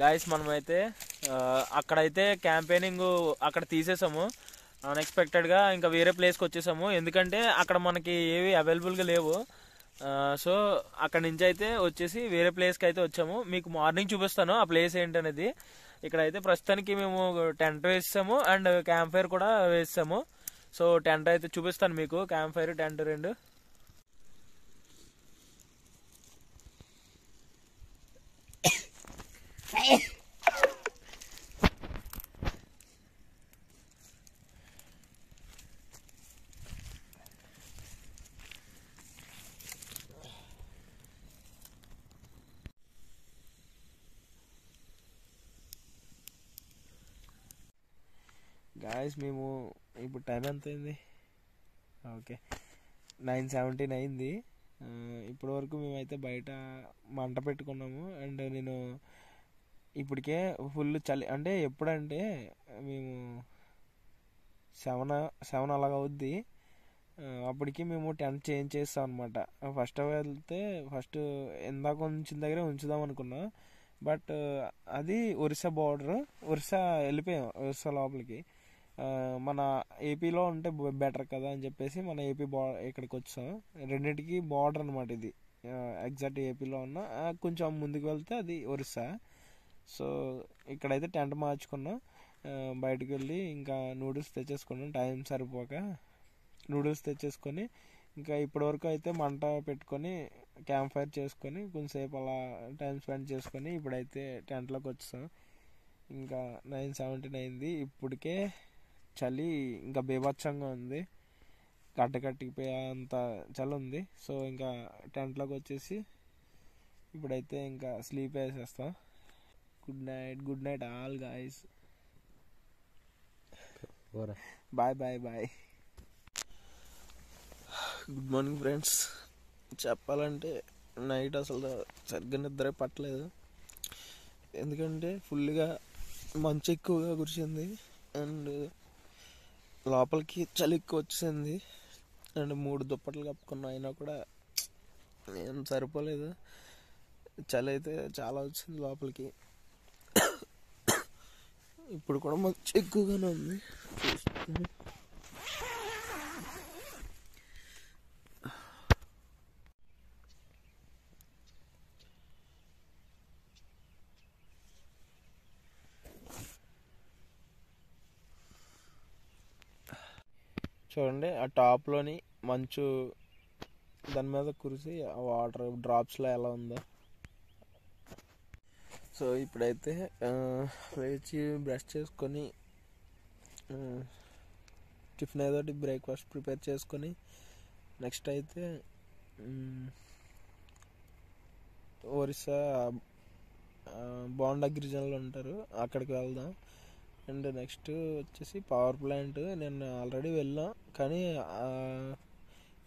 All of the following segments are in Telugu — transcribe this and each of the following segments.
గాయస్ మనమైతే అక్కడైతే క్యాంపెయినింగ్ అక్కడ తీసేసాము. అన్ఎక్స్పెక్టెడ్గా ఇంకా వేరే ప్లేస్కి వచ్చేసాము. ఎందుకంటే అక్కడ మనకి ఏవి అవైలబుల్గా లేవు. సో అక్కడి నుంచి అయితే వచ్చేసి వేరే ప్లేస్కి అయితే వచ్చాము. మీకు మార్నింగ్ చూపిస్తాను ఆ ప్లేస్ ఏంటనేది. ఇక్కడ అయితే ప్రస్తుతానికి మేము టెంట్ వేసాము అండ్ క్యాంప్ ఫైర్ కూడా వేసాము సో టెంట్ అయితే చూపిస్తాను మీకు. క్యాంప్ ఫైర్ టెంట్ రెండు. గాయస్ మేము ఇప్పుడు టైం ఎంత అయింది ఓకే నైన్ సెవెంటీన్ అయింది ఇప్పటి వరకు మేమైతే బయట మంట పెట్టుకున్నాము. అండ్ నేను ఇప్పటికే ఫుల్ చలి అంటే ఎప్పుడంటే మేము సెవెన్ సెవెన్ అలాగ అవుద్ది. అప్పటికి మేము టెంట్ చేంజ్ చేస్తాం అనమాట ఫస్ట్ వెళ్తే ఫస్ట్ ఇందాక ఉంచిన దగ్గరే ఉంచుదాం అనుకున్నా. బట్ అది ఒరిస్సా బార్డర్ ఒరిస్సా వెళ్ళిపోయాం ఒరిస్సా లోపలికి. మన ఏపీలో ఉంటే బెటర్ కదా అని చెప్పేసి మన ఏపీ బా ఇక్కడికి వచ్చాం రెండింటికి బార్డర్ అనమాట ఇది. ఎగ్జాక్ట్ ఏపీలో ఉన్న కొంచెం ముందుకు వెళ్తే అది ఒరిస్సా. సో ఇక్కడైతే టెంట్ మార్చుకున్నాం. బయటకు బయటికి వెళ్ళి ఇంకా నూడిల్స్ తెచ్చేసుకున్నాం. టైం సరిపోక నూడిల్స్ తెచ్చేసుకొని ఇంకా ఇప్పటివరకు అయితే మంట పెట్టుకొని క్యాంప్ ఫైర్ చేసుకొని కొంచెంసేపు అలా టైం స్పెండ్ చేసుకొని ఇప్పుడైతే టెంట్లోకి వచ్చాం ఇంకా నైన్ సెవెంటీన్ అయింది. ఇప్పటికే చలి ఇంకా బీభత్సంగా ఉంది. గడ్డ కట్టిపోయే అంత చలి ఉంది. సో ఇంకా టెంట్లోకి వచ్చేసి ఇప్పుడైతే ఇంకా స్లీప్ వేసేస్తాం. Good night good night all guys bye bye bye good morning friends చెప్పాలంటే నైట్ అసలు సరిగ్గా నిద్ర పట్టలేదు. ఎందుకంటే ఫుల్గా మంచు ఎక్కువగా కురిసింది. అండ్ లోపలికి చలి ఎక్కువ వచ్చింది అండ్ మూడు దుప్పట్లు కప్పుకున్నా అయినా కూడా ఏం సరిపోలేదు. చలి అయితే చాలా వచ్చింది లోపలికి. ఇప్పుడు కూడా మాకు ఎక్కువగానే ఉంది. చూడండి ఆ టాప్లోని మంచు దాని మీద కురిసి ఆ వాటర్ డ్రాప్స్లో ఎలా ఉందో. సో ఇప్పుడైతే లేచి బ్రష్ చేసుకొని టిఫిన్ ఏదో బ్రేక్ఫాస్ట్ ప్రిపేర్ చేసుకొని నెక్స్ట్ అయితే ఒరిస్సా బాండ గిరిజనులు ఉంటారు అక్కడికి వెళ్దాం. అండ్ నెక్స్ట్ వచ్చేసి పవర్ ప్లాంట్ నేను ఆల్రెడీ వెళ్ళాం. కానీ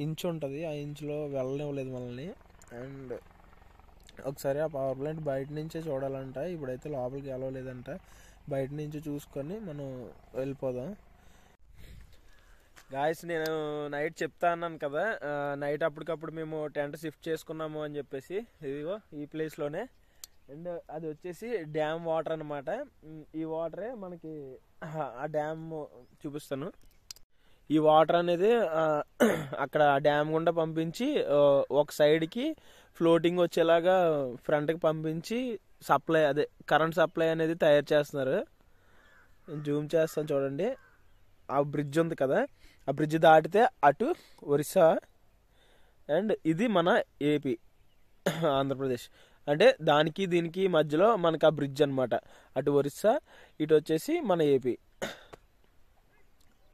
ఇంచ్ ఉంటుంది. ఆ ఇంచ్లో వెళ్ళనివ్వలేదు మనల్ని. అండ్ ఒకసారి ఆ పవర్ ప్లాంట్ బయట నుంచే చూడాలంట. ఇప్పుడైతే లోపలికి వెళ్ళలేదంట. బయట నుంచి చూసుకొని మనం వెళ్ళిపోదాం. గాయస్ నేను నైట్ చెప్తా అన్నాను కదా. నైట్ అప్పటికప్పుడు మేము టెంట్ షిఫ్ట్ చేసుకున్నాము అని చెప్పేసి. ఇదిగో ఈ ప్లేస్లోనే అండ్ అది వచ్చేసి డ్యామ్ వాటర్ అనమాట ఈ వాటరే మనకి ఆ డ్యామ్ చూపిస్తాను. ఈ వాటర్ అనేది అక్కడ డ్యామ్ గుండా పంపించి ఒక సైడ్కి ఫ్లోటింగ్ వచ్చేలాగా ఫ్రంట్కి పంపించి సప్లై అదే కరెంట్ సప్లై అనేది తయారు చేస్తున్నారు. జూమ్ చేస్తాను చూడండి. ఆ బ్రిడ్జ్ ఉంది కదా ఆ బ్రిడ్జ్ దాటితే అటు ఒరిస్సా అండ్ ఇది మన ఏపీ ఆంధ్రప్రదేశ్. అంటే దానికి దీనికి మధ్యలో మనకు ఆ బ్రిడ్జ్ అనమాట అటు ఒరిస్సా ఇటు వచ్చేసి మన ఏపీ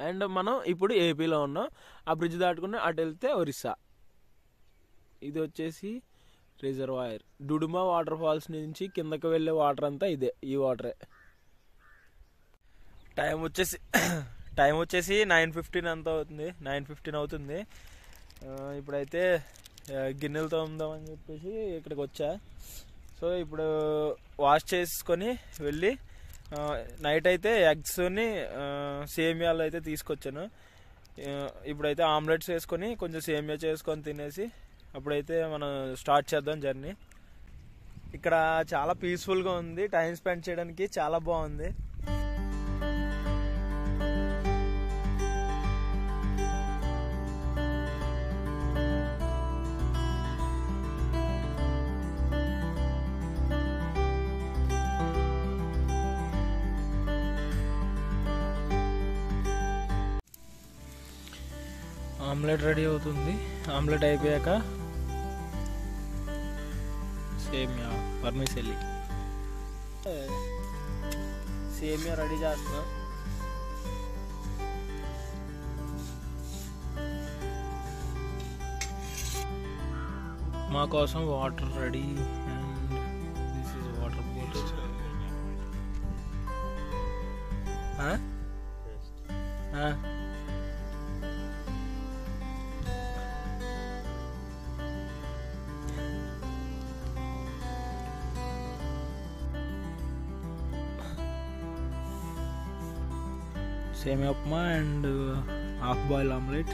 అండ్ మనం ఇప్పుడు ఏపీలో ఉన్నాం. ఆ బ్రిడ్జ్ దాటుకుని అటు వెళ్తే ఒరిస్సా. ఇది వచ్చేసి రిజర్వాయర్ డుడుమా వాటర్ ఫాల్స్ నుంచి కిందకి వెళ్ళే వాటర్ అంతా ఇదే ఈ వాటరే టైం వచ్చేసి టైం వచ్చేసి నైన్ ఫిఫ్టీన్ అంత అవుతుంది. నైన్ ఫిఫ్టీన్ అవుతుంది. ఇప్పుడైతే గిన్నెలు తోముదామని చెప్పేసి ఇక్కడికి వచ్చా. సో ఇప్పుడు వాష్ చేసుకొని వెళ్ళి నైట్ అయితే ఎగ్స్ని సేమియాలు అయితే తీసుకొచ్చాను. ఇప్పుడైతే ఆమ్లెట్స్ వేసుకొని కొంచెం సేమియా చేసుకొని తినేసి అప్పుడైతే మనం స్టార్ట్ చేద్దాం జర్నీ. ఇక్కడ చాలా పీస్ఫుల్గా ఉంది. టైం స్పెండ్ చేయడానికి చాలా బాగుంది. ఆమ్లెట్ రెడీ అవుతుంది. ఆమ్లెట్ అయిపోయాక సేమియా వర్మిసెల్లి సేమియా రెడీ చేస్తున్నా మా కోసం water ready and this is water bottle. Semiya upma and half boil omelette.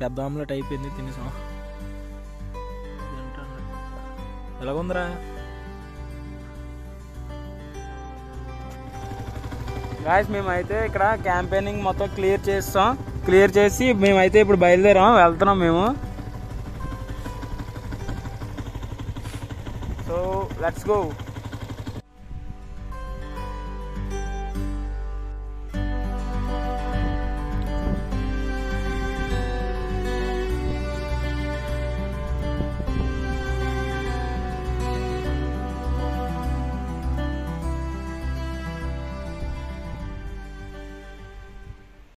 పెద్ద ఆమ్లెట్ అయిపోయింది తినేసాం. ఎలాగుందిరా? గాయస్ మేమైతే ఇక్కడ క్యాంపెయినింగ్ మొత్తం క్లియర్ చేస్తాం. క్లియర్ చేసి మేమైతే ఇప్పుడు బయలుదేరాం వెళ్తున్నాం మేము. So let's go